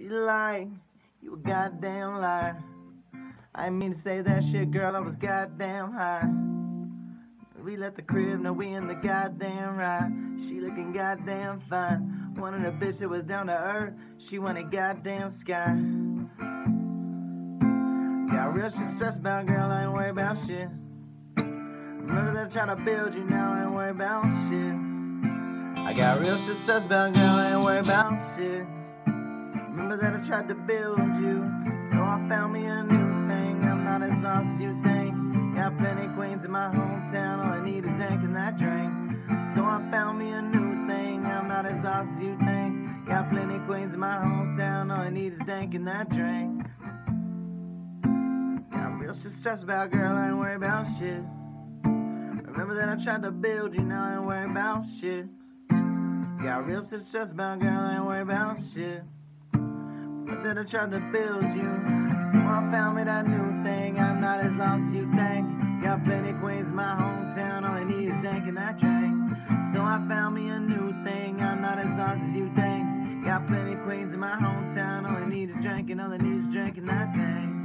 She lied, you a goddamn liar. I didn't mean to say that shit, girl, I was goddamn high. We left the crib, now we in the goddamn ride. She looking goddamn fine. Of the bitch that was down to earth, she wanted goddamn sky. Got real shit stressed about, girl, I ain't worried about shit. Remember that I tried to build you, now I ain't worried about shit. I got real shit stressed about, girl, I ain't worried about shit. Remember that I tried to build you, so I found me a new thing. I'm not as lost as you think. Got plenty queens in my hometown, all I need is dank in that drink. So I found me a new thing. I'm not as lost as you think. Got plenty queens in my hometown, all I need is dank in that drink. Got real shit stressed about, girl, I ain't worry about shit. Remember that I tried to build you, now I ain't worry about shit. Got real shit stressed about, girl, I ain't worry about shit. Then I tried to build you. So I found me that new thing. I'm not as lost as you think. Got plenty queens in my hometown. All I need is dank in that drink. So I found me a new thing. I'm not as lost as you think. Got plenty queens in my hometown. All I need is drinking. All I need is drinking that thing.